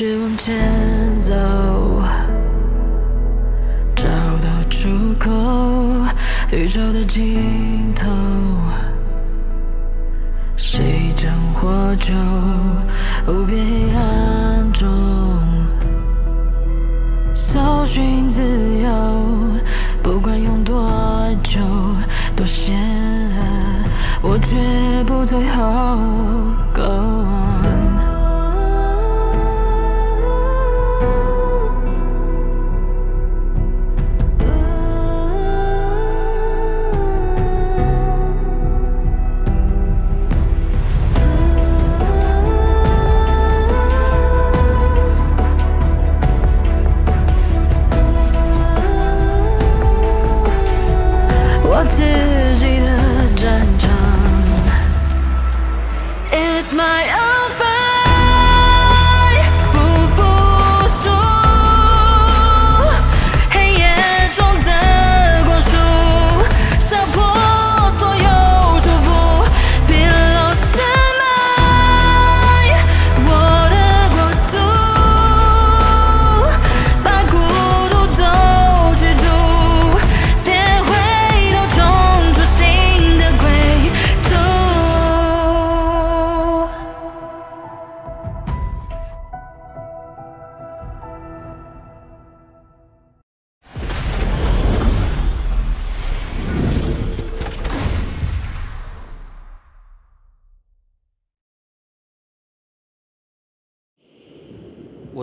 一直往前走，找到出口，宇宙的尽头。谁将火救？无边黑暗中，搜寻自由，不管用多久，多险，我绝不退后。Go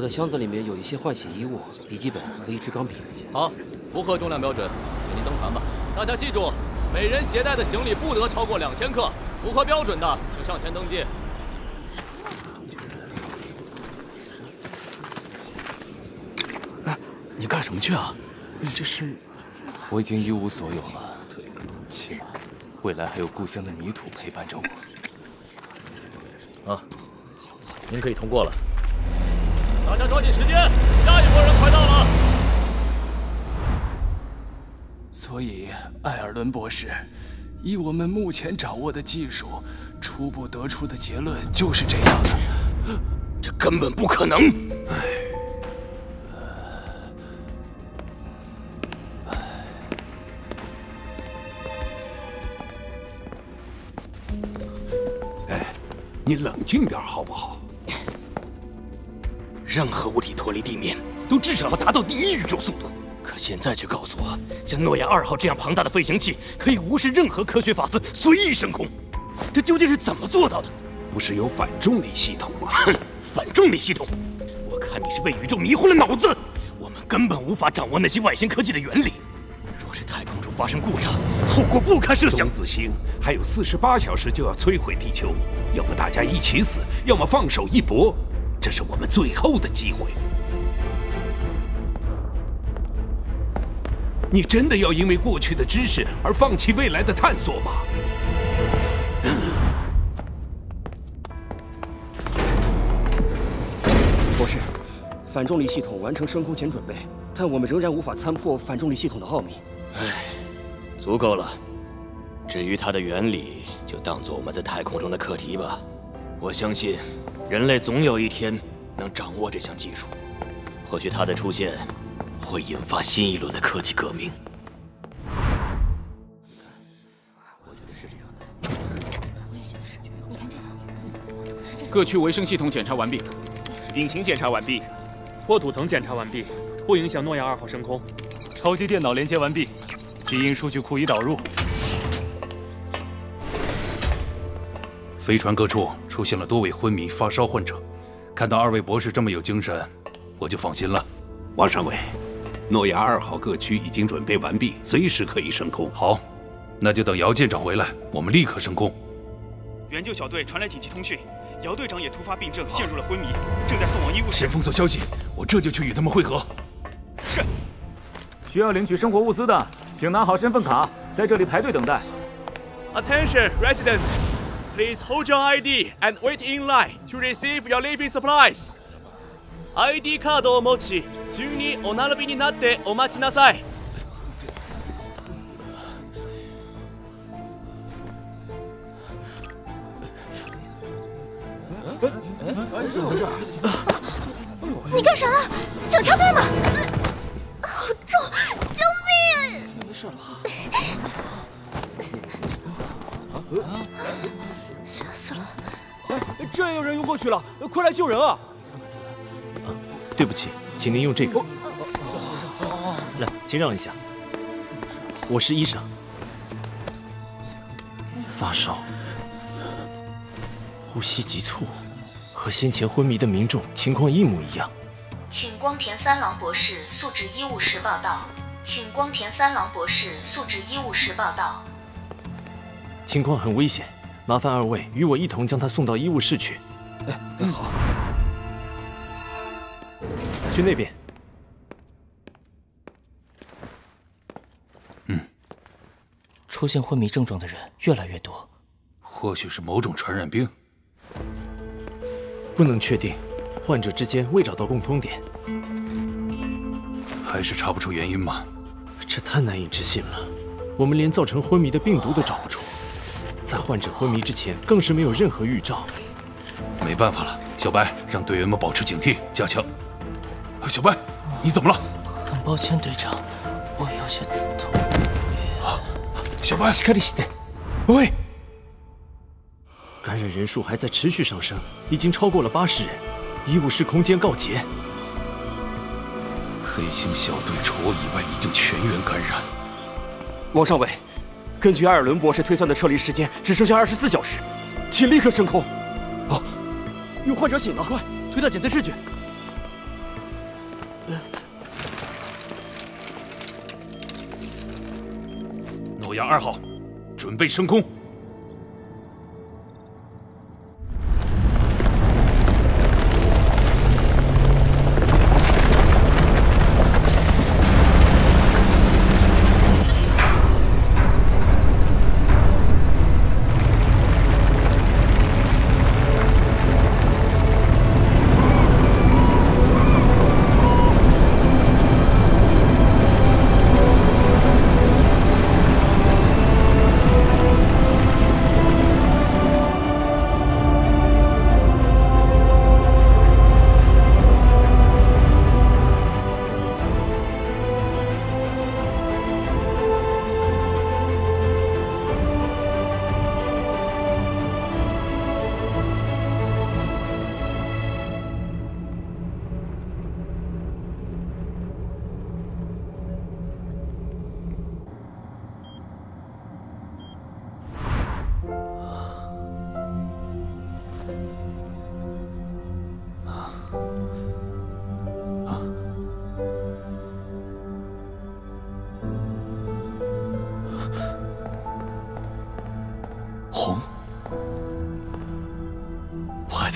箱子里面有一些换洗衣物、笔记本和一支钢笔。好，符合重量标准，请您登船吧。大家记住，每人携带的行李不得超过两千克，符合标准的请上前登记。哎你干什么去啊？你这是……我已经一无所有了，起码未来还有故乡的泥土陪伴着我。啊，您可以通过了。大家抓紧时间，下一波人快到了。所以，艾尔伦博士，以我们目前掌握的技术，初步得出的结论就是这样的。这根本不可能！哎，你冷静点好不好？任何物体脱离地面都至少要达到第一宇宙速度，可现在却告诉我，像诺亚二号这样庞大的飞行器可以无视任何科学法则随意升空，这究竟是怎么做到的？不是有反重力系统吗？哼，反重力系统！我看你是被宇宙迷昏了脑子。我们根本无法掌握那些外星科技的原理。若是太空中发生故障，后果不堪设想中。子星还有四十八小时就要摧毁地球，要么大家一起死，要么放手一搏，这是我们最后的机会。你真的要因为过去的知识而放弃未来的探索吗？博士，反重力系统完成升空前准备，但我们仍然无法参破反重力系统的奥秘。唉足够了。至于它的原理，就当做我们在太空中的课题吧。我相信，人类总有一天能掌握这项技术。或许它的出现，会引发新一轮的科技革命。各区维生系统检查完毕，引擎检查完毕，破土层检查完毕，不影响诺亚二号升空。超级电脑连接完毕，基因数据库已导入。飞船各处出现了多位昏迷、发烧患者，看到二位博士这么有精神，我就放心了。王上尉，诺亚二号各区已经准备完毕，随时可以升空。好，那就等姚舰长回来，我们立刻升空。援救小队传来紧急通讯，姚队长也突发病症，陷入了昏迷，正在送往医务室。先封锁消息，我这就去与他们会合。是。需要领取生活物资的，请拿好身份卡，在这里排队等待。Attention, residents! Please hold your ID and wait in line to receive your living supplies. ID カードを持ち、順にお並びになってお待ちなさい。你干啥？想插队吗？好重！救命！没事吧？吓死了！哎，这也有人晕过去了，快来救人啊！对不起，请您用这个。来，请让一下。我是医生。发烧，呼吸急促，和先前昏迷的民众情况一模一样。请光田三郎博士速至医务室报道。请光田三郎博士速至医务室报道。情况很危险，麻烦二位与我一同将他送到医务室去。哎，好。去那边。嗯。出现昏迷症状的人越来越多，或许是某种传染病。不能确定，患者之间未找到共通点。还是查不出原因吗？这太难以置信了。我们连造成昏迷的病毒都找不出，在患者昏迷之前，更是没有任何预兆。没办法了，小白，让队员们保持警惕，加强。小白，你怎么了？很抱歉，队长，我有些头晕。小白，卡里西德，喂！感染人数还在持续上升，已经超过了八十人，医务室空间告捷。黑星小队除我以外已经全员感染。王上尉，根据艾尔伦博士推算的撤离时间，只剩下二十四小时，请立刻升空。哦，有患者醒了，快推到检测室去。诺亚二号，准备升空。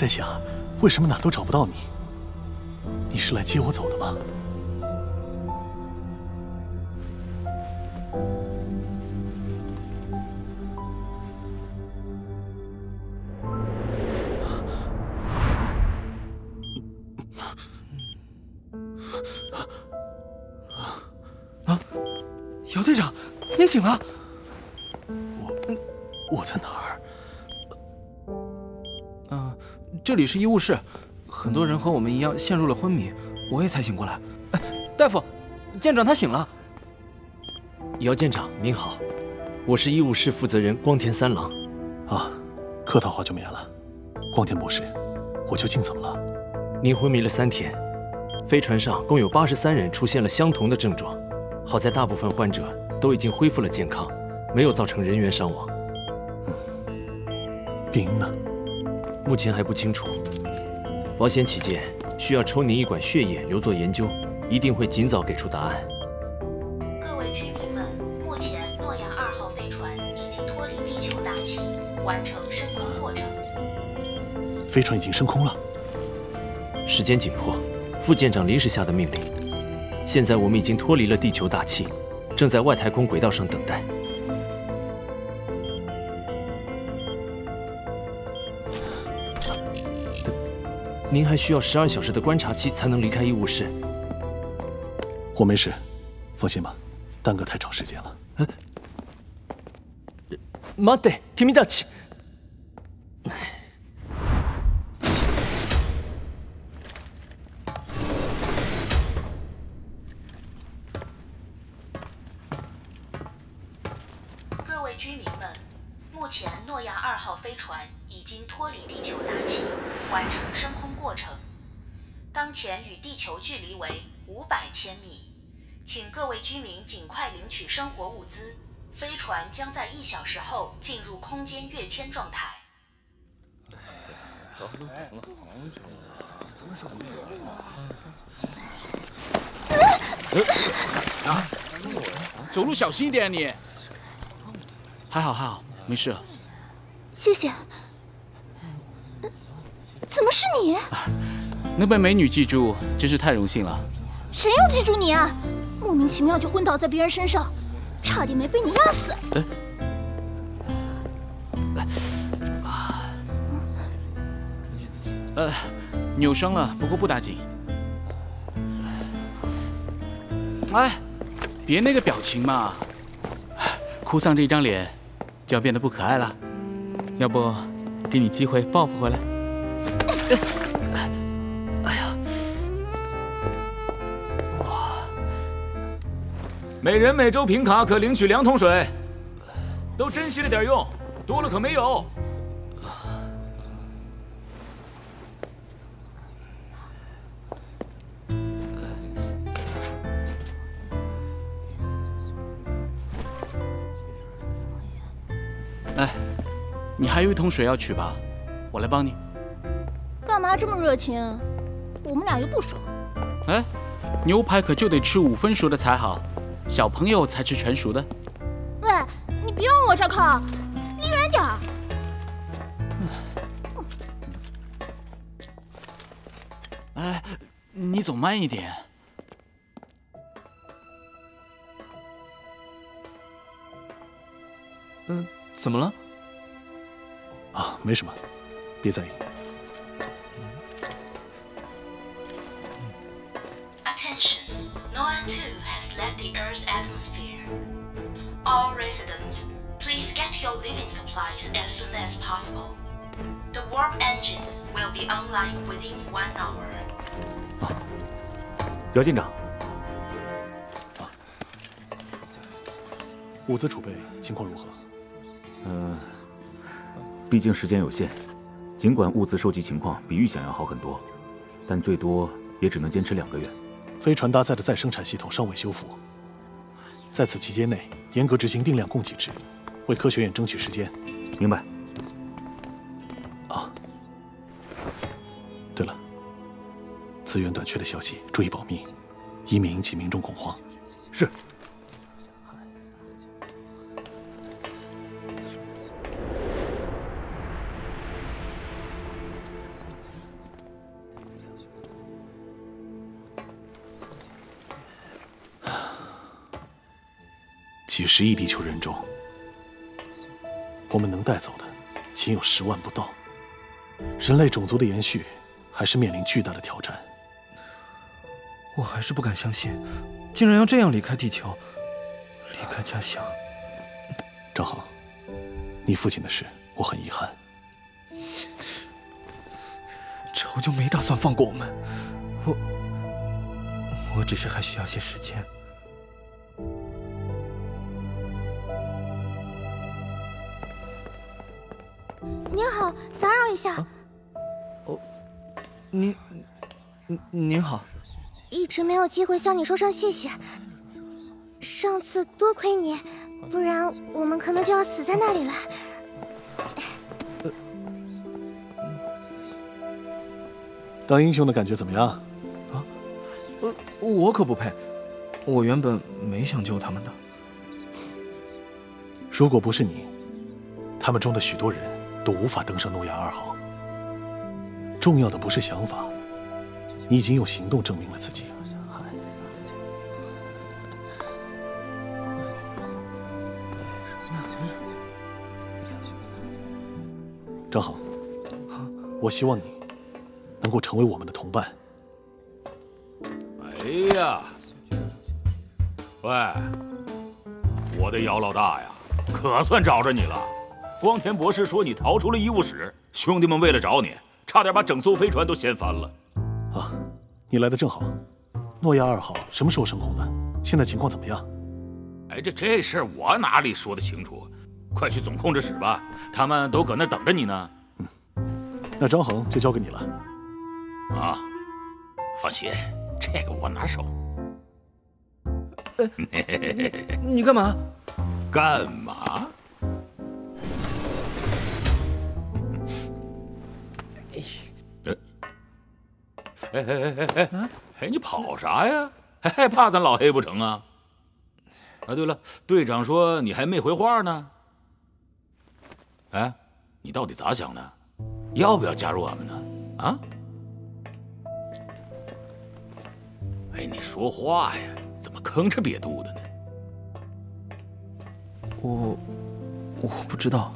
在想，为什么哪都找不到你？你是来接我走的吗？这里是医务室，很多人和我们一样陷入了昏迷，我也才醒过来。哎，大夫，舰长他醒了。姚舰长您好，我是医务室负责人光田三郎。啊，客套话就免了，光田博士，我究竟怎么了？您昏迷了三天，飞船上共有八十三人出现了相同的症状，好在大部分患者都已经恢复了健康，没有造成人员伤亡。病因呢？目前还不清楚。保险起见，需要抽您一管血液留作研究，一定会尽早给出答案。各位居民们，目前诺亚二号飞船已经脱离地球大气，完成升空过程。飞船已经升空了。时间紧迫，副舰长临时下的命令。现在我们已经脱离了地球大气，正在外太空轨道上等待。您还需要十二小时的观察期才能离开医务室。我没事，放心吧，耽搁太长时间了。待て、君たち。 当前与地球距离为五百千米，请各位居民尽快领取生活物资。飞船将在一小时后进入空间跃迁状态。走，等了好久了，多少遍了？啊！走路小心一点，你。还好还好，没事了。谢谢。怎么是你？能被美女记住，真是太荣幸了。谁要记住你啊？莫名其妙就昏倒在别人身上。差点没被你压死！呃，扭伤了，不过不打紧。哎，别那个表情嘛，哭丧这张脸就要变得不可爱了。要不，给你机会报复回来。每人每周凭卡可领取两桶水，都珍惜了点用，多了可没有。来，你还有一桶水要取吧？我来帮你。干嘛这么热情？我们俩又不熟。哎，牛排可就得吃五分熟的才好。小朋友才吃全熟的。喂，你别往我这靠，离远点儿。哎，你走慢一点。嗯，怎么了？啊，没什么，别在意。Atmosphere. All residents, please get your living supplies as soon as possible. The warp engine will be online within one hour. 姚舰长，物资储备情况如何？嗯，毕竟时间有限，尽管物资收集情况比预想要好很多，但最多也只能坚持两个月。飞船搭载的再生产系统尚未修复。在此期间内，严格执行定量供给制，为科学院争取时间。明白。啊，对了，资源短缺的消息注意保密，以免引起民众恐慌。是。几十亿地球人中，我们能带走的仅有十万不到。人类种族的延续，还是面临巨大的挑战。我还是不敢相信，竟然要这样离开地球，离开家乡。张恒，你父亲的事，我很遗憾。仇就没打算放过我们，我，我只是还需要些时间。一下。哦，您，您好。一直没有机会向你说声谢谢。上次多亏你，不然我们可能就要死在那里了。当英雄的感觉怎么样？啊？呃，我可不配。我原本没想救他们的。如果不是你，他们中的许多人。都无法登上诺亚二号。重要的不是想法，你已经用行动证明了自己。张恒，我希望你能够成为我们的同伴。哎呀，喂，我的姚老大呀，可算找着你了。光田博士说你逃出了医务室，兄弟们为了找你，差点把整艘飞船都掀翻了。啊，你来的正好。诺亚二号什么时候升空的？现在情况怎么样？哎，这这事儿我哪里说得清楚？快去总控制室吧，他们都搁那等着你呢。嗯那张恒就交给你了。啊，放心，这个我拿手。你干嘛？干嘛？哎哎哎哎哎！哎，你跑啥呀？还害怕咱老黑不成啊？啊，对了，队长说你还没回话呢。哎，你到底咋想的？要不要加入我们呢？啊？哎，你说话呀，怎么吭哧瘪肚的呢？我我不知道，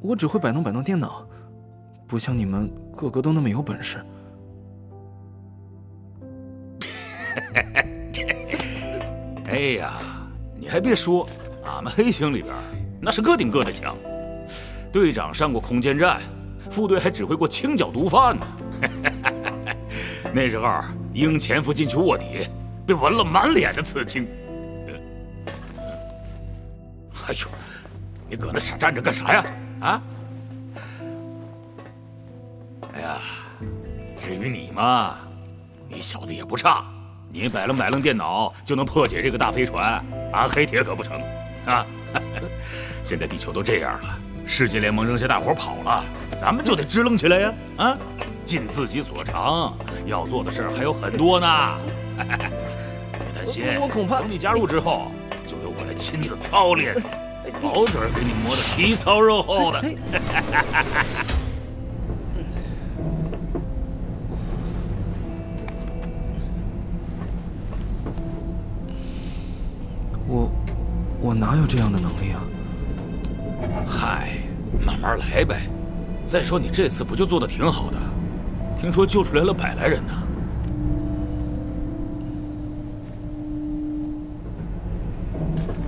我只会摆弄摆弄电脑，不像你们个个都那么有本事。哎呀，你还别说，俺们黑星里边那是个顶个的强。队长上过空间站，副队还指挥过清剿毒贩呢。那时候鹰潜伏进去卧底，被纹了满脸的刺青。哎呦，你搁那傻站着干啥呀？啊？哎呀，至于你嘛，你小子也不差，你摆弄摆弄电脑就能破解这个大飞船，俺黑铁可不成啊！现在地球都这样了，世界联盟扔下大伙跑了，咱们就得支棱起来呀！啊，尽自己所长，要做的事儿还有很多呢。别担心，我恐怕等你加入之后。就由我来亲自操练，保准给你磨得皮糙肉厚的。哪有这样的能力啊？嗨，慢慢来呗。再说你这次不就做的挺好的？听说救出来了百来人呢。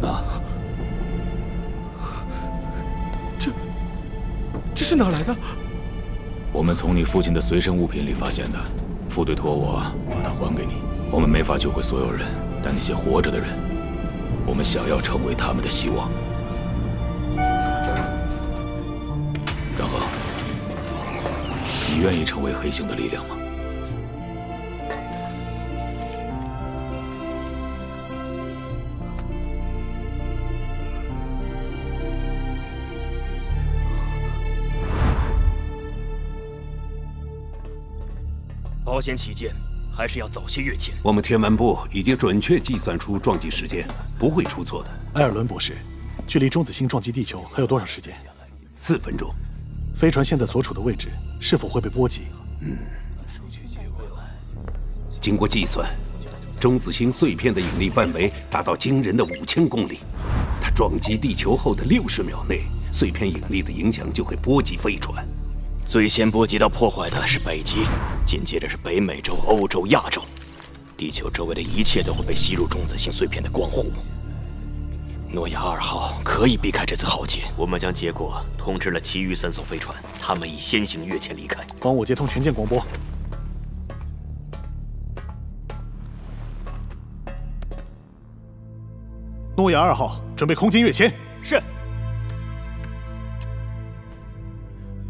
啊这这是哪来的？我们从你父亲的随身物品里发现的。副队托我把它还给你。我们没法救回所有人，但那些活着的人，我我们想要成为他们的希望。张恒，你愿意成为黑星的力量吗？保险起见，还是要早些跃迁。我们天文部已经准确计算出撞击时间，不会出错的。埃尔伦博士，距离中子星撞击地球还有多少时间？四分钟。飞船现在所处的位置是否会被波及？嗯。经过计算，中子星碎片的引力范围达到惊人的五千公里。它撞击地球后的六十秒内，碎片引力的影响就会波及飞船。最先波及到破坏的是北极，紧接着是北美洲、欧洲、亚洲，地球周围的一切都会被吸入中子星碎片的光弧。诺亚二号可以避开这次浩劫，我们将结果通知了其余三艘飞船，他们已先行跃迁离开。帮我接通全舰广播。诺亚二号准备空间跃迁。是。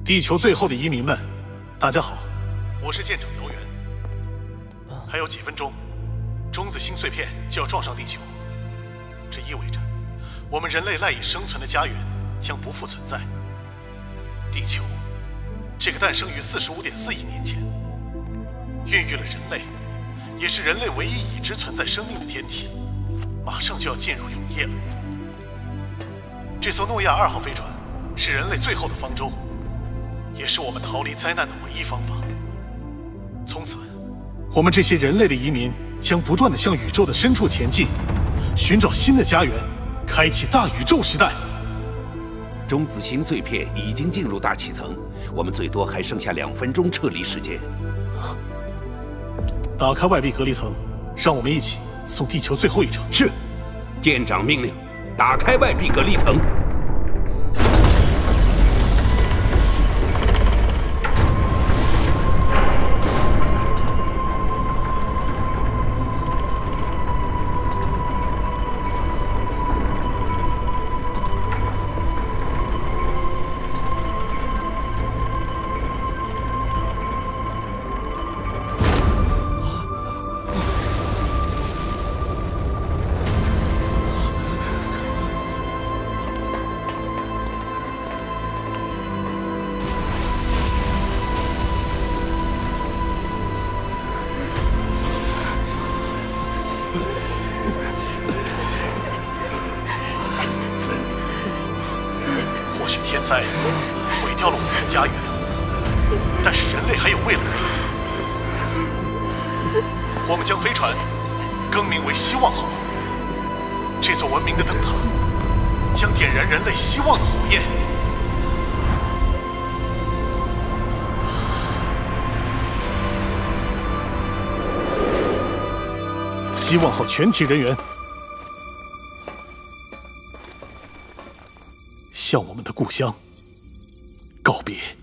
地球最后的移民们，大家好，我是舰长姚元。还有几分钟，中子星碎片就要撞上地球，这意味着我们人类赖以生存的家园将不复存在。地球，这个诞生于四十五点四亿年前，孕育了人类，也是人类唯一已知存在生命的天体，马上就要进入永夜了。这艘诺亚二号飞船是人类最后的方舟。也是我们逃离灾难的唯一方法。从此，我们这些人类的移民将不断的向宇宙的深处前进，寻找新的家园，开启大宇宙时代。中子星碎片已经进入大气层，我们最多还剩下两分钟撤离时间。打开外壁隔离层，让我们一起送地球最后一程。是，舰长命令，打开外壁隔离层。灾毁掉了我们的家园，但是人类还有未来。我们将飞船更名为“希望号”，这座文明的灯塔将点燃人类希望的火焰。希望号全体人员向我们的故乡告别。